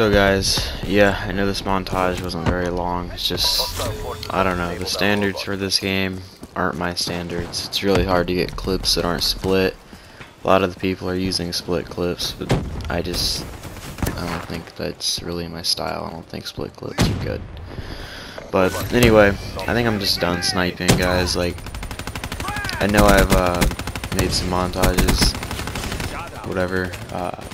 So guys, yeah, I know this montage wasn't very long. It's just, I don't know, the standards for this game aren't my standards. It's really hard to get clips that aren't split. A lot of the people are using split clips, but I just, I don't think that's really my style. I don't think split clips are good. But anyway, I think I'm just done sniping, guys. Like, I know I've uh, made some montages, whatever, uh,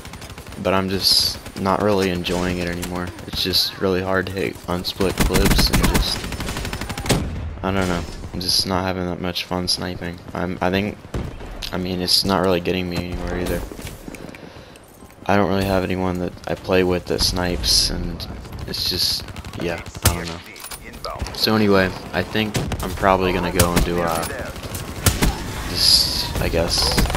but I'm just not really enjoying it anymore. It's just really hard to hit unsplit clips and just I don't know. I'm just not having that much fun sniping. I'm I think I mean it's not really getting me anywhere either. I don't really have anyone that I play with that snipes and it's just yeah, I don't know. So anyway, I think I'm probably gonna go and do uh this I guess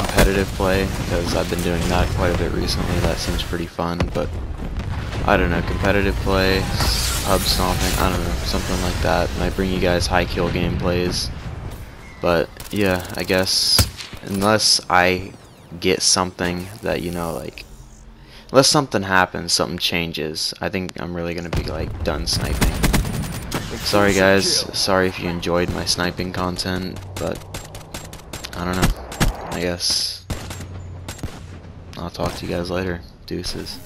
competitive play because I've been doing that quite a bit recently. That seems pretty fun, but I don't know, competitive play, hub stomping, I don't know, something like that. Might bring you guys high kill gameplays. But yeah, I guess unless I get something that you know like unless something happens, something changes, I think I'm really gonna be like done sniping. Sorry guys, sorry if you enjoyed my sniping content, but I don't know. I guess I'll talk to you guys later. Deuces.